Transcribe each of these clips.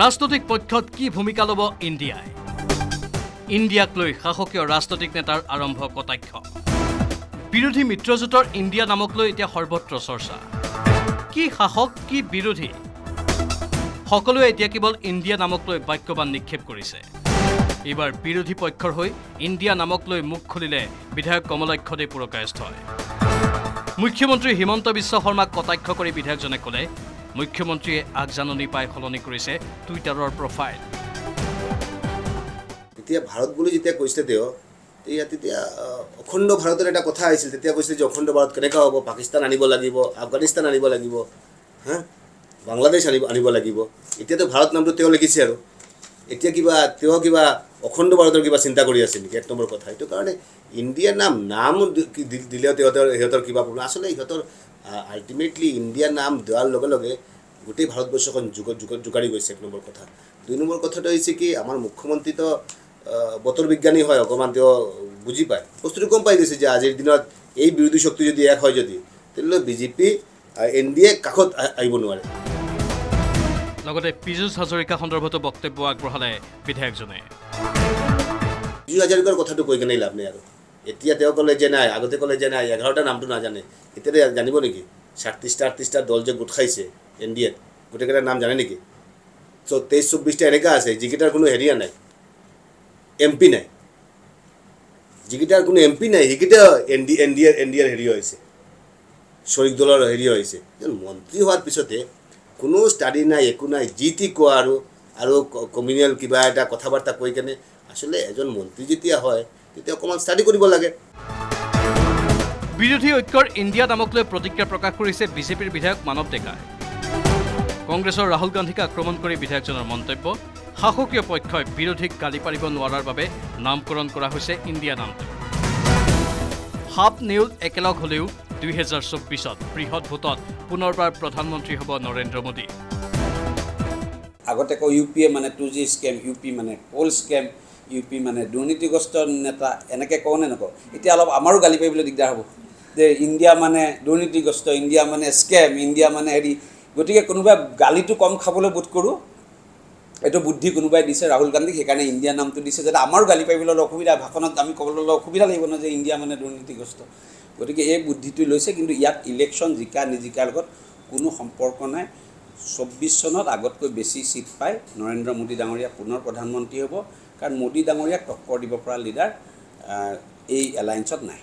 ৰাজনৈতিক পক্ষত কি ভূমিকা ল'ব ইণ্ডিয়াই? ইণ্ডিয়াক লৈ শাসকীয় ৰাজনৈতিক নেতাৰ আৰম্ভ কটাক্ষ। বিৰোধী মিত্ৰজোঁটৰ ইণ্ডিয়া নামক লৈ এতিয়া সৰ্বত্ৰ চৰ্চা। কি শাসক কি বিৰোধী? সকলোৱে এতিয়া কেৱল ইণ্ডিয়া নামক লৈ বাক্যবান নিক্ষেপ কৰিছে। এইবাৰ বিৰোধী পক্ষৰ হৈ ইণ্ডিয়া নামক লৈ মুখ খুলিলে বিধায়ক কমলাক্ষদেৱ পুৰকায়স্থই। মুখ্যমন্ত্ৰী হিমন্ত বিশ্ব শৰ্মাক কটাক্ষ কৰি বিধায়কজনে ক'লে মুখ্যমন্ত্ৰীয়ে আগজাননী পাই সলনি কৰিছে টুইটাৰৰ প্ৰফাইল। তেতিয়া ভাৰত বুলি যেতিয়া কৈছিলে তেওঁ তেতিয়া তেতিয়া অখণ্ড ভাৰতৰ এটা কথা আহিছিল। তেতিয়া কৈছিলে যে অখণ্ড ভাৰত কেনেকুৱা হ'ব? পাকিস্তান আনিব লাগিব আফগানিস্তান আনিব লাগিব হা? বাংলাদেশ আনিব আনিব লাগিব। এতিয়াতো ভাৰত নামটো তেওঁ লিখিছে আৰু। এতিয়া কিবা তেওঁ কিবা অখণ্ড ভাৰতৰ কিবা চিন্তা কৰি আছে নেকি? এক নম্বৰ কথা। সেইটো কাৰণে ইণ্ডিয়াৰ নাম নাম দিলেও সিহঁতৰ সিহঁতৰ কিবা প্ৰব্লেম আচলতে সিহঁতৰ আল্টিমেটলি ইণ্ডিয়াৰ নাম দিয়াৰ লগে লগে গোটেই ভাৰতবৰ্ষখন যুগত যুগত জোকাৰি গৈছে এক নম্বৰ কথা। দুই নম্বৰ কথাটো হৈছে কি আমাৰ মুখ্যমন্ত্ৰীতো বতৰ বিজ্ঞানী হয় অকণমান তেওঁ বুজি পায়। বস্তুটো গম পাই গৈছে যে আজিৰ দিনত এই বিৰোধী শক্তি যদি এক হয় যদি তেনেহ'লে বিজেপি এন ডি এ কাষত আহ- আহিব নোৱাৰে। লগতে পীযুষ হাজৰিকা সন্দৰ্ভতো বক্তব্য আগবঢ়ালে বিধায়কজনে। পীযুষ হাজৰিকাৰ কথাটো কৈ কেনে লাভ নাই আৰু। এতিয়া তেওঁ ক'লে যে নাই আগতে ক'লে যে নাই এঘাৰটা নামটো নাজানে। এতিয়া জানিব নেকি? সাতত্ৰিছটা আঠত্ৰিছটা দল যে গোট খাইছে এন ডি এত গোটেইকেইটাৰ নাম জানে নেকি? চ' তেইছ চৌব্বিছটা এনেকুৱা আছে যিকেইটাৰ কোনো হেৰিয়া নাই। এম পি নাই। যিকেইটাৰ কোনো এম পি নাই সেইকেইটা এন ডি এন ডি এৰ এন ডি এৰ হেৰি হৈছে। শৰিক দলৰ হেৰি হৈছে। মন্ত্ৰী হোৱাৰ পিছতে কোনো ষ্টাডি নাই একো নাই যি টি কোৱা আৰু আৰু কমিউনিয়েল কিবা এটা কথা বাৰ্তা কৈ কেনে আচলতে এজন মন্ত্ৰী যেতিয়া হয় তেতিয়া অকণমান ষ্টাডি কৰিব লাগে। বিৰোধী ঐক্যৰ ইণ্ডিয়া নামক লৈ প্ৰতিক্ৰিয়া প্ৰকাশ কৰিছে বিজেপিৰ বিধায়ক মানৱ ডেকাই। কংগ্ৰেছৰ ৰাহুল গান্ধীক আক্ৰমণ কৰি বিধায়কজনৰ মন্তব্য শাসকীয় পক্ষই বিৰোধীক গালি পাৰিব নোৱাৰাৰ বাবে নামকৰণ কৰা হৈছে ইণ্ডিয়া নামটো। সাত নিউজ একেলগ হ'লেও দুহেজাৰ চৌব্বিছত বৃহৎ ভোটত পুনৰবাৰ প্ৰধানমন্ত্ৰী হ'ব নৰেন্দ্ৰ মোদী। আগতে কওঁ ইউ পি এ মানে two G scam U P মানে ক'ল স্কেম ইউ পি মানে দুৰ্নীতিগ্ৰস্ত নেতা এনেকৈ কওঁ নে নকওঁ? এতিয়া অলপ আমাৰো গালি পাৰিবলৈ দিগদাৰ হ'ব। যে ইণ্ডিয়া মানে দুৰ্নীতিগ্ৰস্ত ইণ্ডিয়া মানে স্কেম ইণ্ডিয়া মানে হেৰি গতিকে কোনোবাই গালিটো কম খাবলৈ বোধ কৰোঁ এইটো বুদ্ধি কোনোবাই দিছে ৰাহুল গান্ধীক সেইকাৰণে ইণ্ডিয়া নামটো দিছে যাতে আমাৰো গালি পাৰিবলৈ অলপ অসুবিধা ভাষণত আমি ক'বলৈ অলপ অসুবিধা লাগিব নহয় যে ইণ্ডিয়া মানে দুৰ্নীতিগ্ৰস্ত। গতিকে এই বুদ্ধিটো লৈছে কিন্তু ইয়াত ইলেকশ্যন জিকা নিজিকাৰ লগত কোনো সম্পৰ্ক নাই। চৌব্বিছ চনত আগতকৈ বেছি ছিট পাই নৰেন্দ্ৰ মোদী ডাঙৰীয়া পুনৰ প্ৰধানমন্ত্ৰী হ'ব। কাৰণ মোদী ডাঙৰীয়াক টক্কৰ দিব পৰা লিডাৰ এই এলায়েন্সত নাই।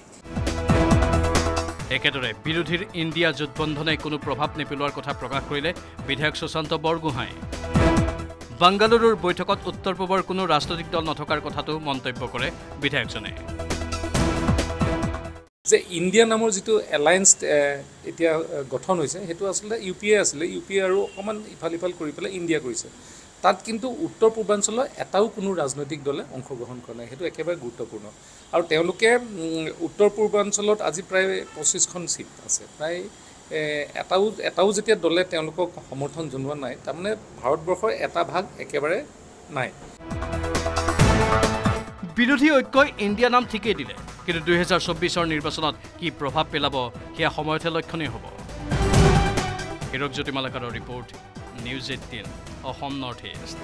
একেদৰে বিৰোধীৰ ইণ্ডিয়া জোটবন্ধনে কোনো প্ৰভাৱ নেপেলোৱাৰ কথা প্ৰকাশ কৰিলে বিধায়ক সুশান্ত বৰগোহাঁই। বাংগালুৰুৰ বৈঠকত উত্তৰ পূবৰ কোনো ৰাজনৈতিক দল নথকাৰ কথাটো মন্তব্য কৰে বিধায়কজনে। যে ইণ্ডিয়া নামৰ যিটো এলায়েন্স এতিয়া গঠন হৈছে সেইটো আচলতে ইউ পি এ আছিলে। ইউ পি এ আৰু অকণমান ইফাল সিফাল কৰি পেলাই ইণ্ডিয়া কৰিছে। তাত কিন্তু উত্তৰ পূৰ্বাঞ্চলৰ এটাও কোনো ৰাজনৈতিক দলে অংশগ্ৰহণ কৰা নাই। সেইটো একেবাৰে গুৰুত্বপূৰ্ণ। আৰু তেওঁলোকে উত্তৰ পূৰ্বাঞ্চলত আজি প্ৰায় পঁচিছখন ছিট আছে। প্ৰায় এটাও এটাও যেতিয়া দলে তেওঁলোকক সমৰ্থন জনোৱা নাই তাৰমানে ভাৰতবৰ্ষৰ এটা ভাগ একেবাৰে নাই। বিৰোধী ঐক্যই ইণ্ডিয়া নাম ঠিকেই দিলে কিন্তু দুহেজাৰ চৌব্বিছৰ নিৰ্বাচনত কি প্ৰভাৱ পেলাব সেয়া সময়তহে লক্ষণীয় হ'ব। Hirakjyoti মালাকাৰৰ report news eighteen Assam north east.